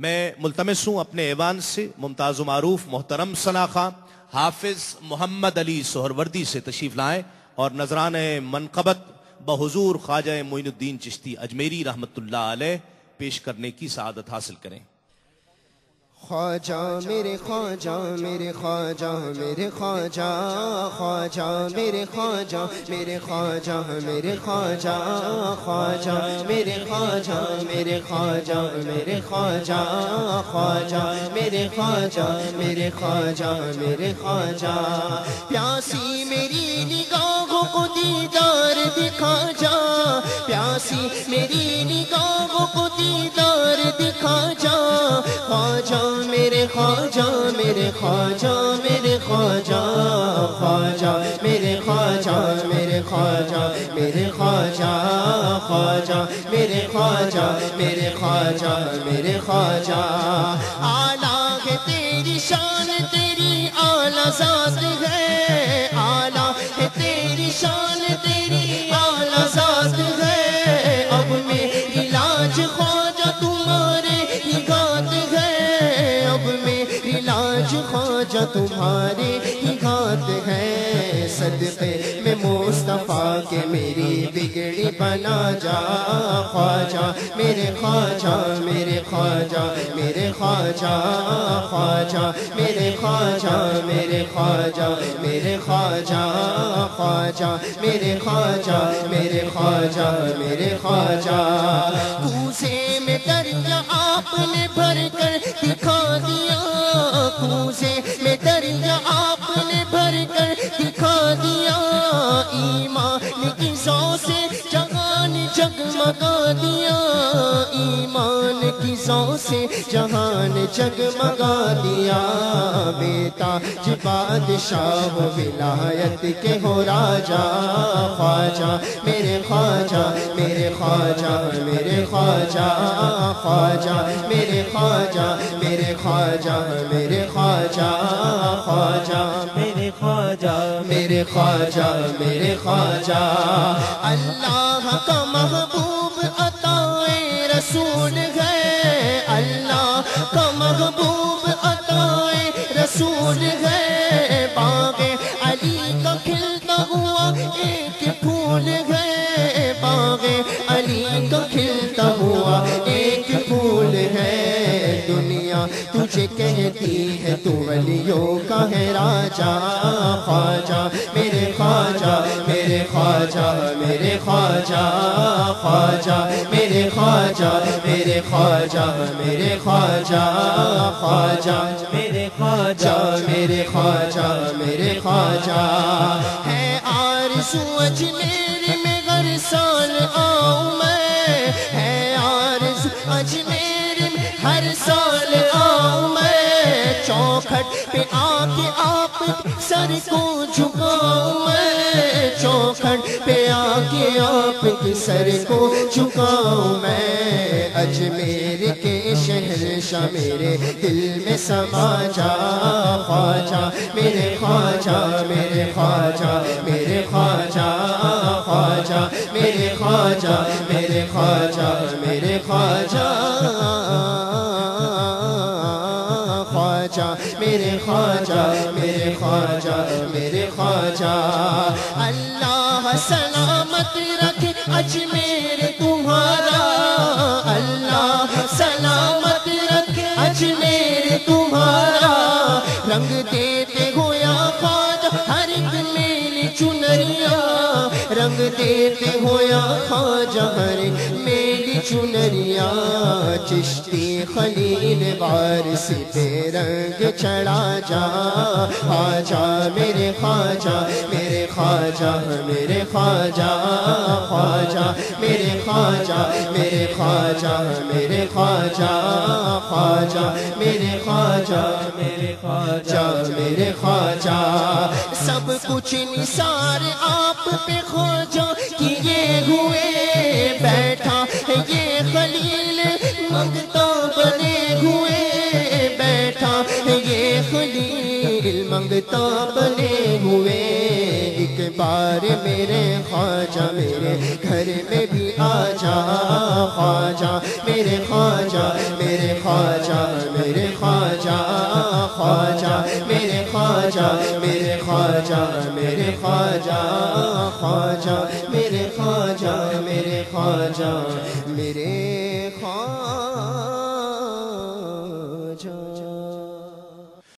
मैं मुलतमस हूँ अपने ऐवान से, मुमताज़ मारूफ मोहतरम सनाखा हाफिज मोहम्मद अली सोहरवर्दी से तशीफ लाएँ, और नजरान मनकबत बहजूर ख्वाजा मोइनुद्दीन चिश्ती अजमेरी रहमत पेश करने की सआदत हासिल करें। ख्वाजा मेरे ख्वाजा मेरे ख्वाजा मेरे ख्वाजा ख्वाजा मेरे ख्वाजा मेरे ख्वाजा मेरे ख्वाजा ख्वाजा मेरे ख्वाजा मेरे ख्वाजा मेरे ख्वाजा ख्वाजा मेरे ख्वाजा मेरे ख्वाजा मेरे ख्वाजा प्यासी मेरी निगाहों को दीदार दिखा जा प्यासी मेरी निगाहों को दीदार दिखा जा ख्वाजा, मेरे ख्वाजा मेरे ख्वाजा मेरे ख्वाजा ख्वाजा, मेरे ख्वाजा मेरे ख्वाजा मेरे ख्वाजा ख्वाजा, मेरे ख्वाजा मेरे ख्वाजा मेरे ख्वाजा। आला है तेरी शान, तेरी आला जात है। ख्वाजा तुम्हारे ही गात है। सदक़े में मुस्तफ़ा के मेरी बिगड़ी बना जा। ख्वाजा, मेरे ख्वाजा मेरे ख्वाजा मेरे ख्वाजा ख्वाजा, मेरे ख्वाजा मेरे ख्वाजा मेरे ख्वाजा ख्वाजा, मेरे ख्वाजा मेरे ख्वाजा मेरे ख्वाजा। कूसे में दर्जा आपने भर कर दिखा दिया। कूसे जगमगा दिया ईमान की सौ से, जहान जगमगा दिया। बेटा बादशाह विलायत के हो राजा। ख्वाजा, मेरे ख्वाजा मेरे ख्वाजा मेरे ख्वाजा ख्वाजा, मेरे ख्वाजा मेरे ख्वाजा मेरे ख्वाजा ख्वाजा, मेरे ख्वाजा मेरे ख्वाजा मेरे ख्वाजा। अल्लाह का महबूब है राजा, ख्वाजा, मेरे ख्वाजा मेरे ख्वाजा मेरे ख्वाजा ख्वाजा, मेरे ख्वाजा मेरे ख्वाजा मेरे ख्वाजा ख्वाजा, मेरे ख्वाजा मेरे ख्वाजा मेरे ख्वाजा। है आरज़ू अजमेर में हर साल आऊँ मैं, है आरज़ू अजमेर आके आप सर को झुकाऊं मैं? चौखट पे आके आप के सर को झुकाऊं मैं? अजमेर के शहर शाह मेरे दिल में समा जा ख्वाजा। मेरे ख्वाजा मेरे ख्वाजा मेरे ख्वाजा ख्वाजा। मेरे ख्वाजा मेरे ख्वाजा मेरे ख्वाजा। मेरे ख्वाजा मेरे ख्वाजा मेरे ख्वाजा। अल्लाह सलामत रखे अजमेर तुम्हारा। अल्लाह सलामत रंग देते हो या ख्वाजा हर मेरी चुनरिया, चिश्ती खलील वारिस पे रंग चढ़ा जा। ख्वाजा मेरे ख्वाजा मेरे ख्वाजा मेरे ख्वाजा ख्वाजा मेरे ख्वाजा मेरे ख्वाजा मेरे ख्वाजा ख्वाजा मेरे ख्वाजा मेरे ख्वाजा मेरे ख्वाजा सब कुछ निसार आप पे ख्वाजा ये हुए बैठा ये खलील, मंगता बने हुए बैठा ये खलील, मंगता बने हुए। एक बार मेरे ख्वाजा, मेरे घर में भी आ जा ख्वाजा, मेरे ख्वाजा मेरे ख्वाजा मेरे ख्वाजा ख्वाजा, मेरे ख्वाजा मेरे ख्वाजा मेरे ख्वाजा ख्वाजा मेरे ख्वाजा मेरे ख्वाजा मेरे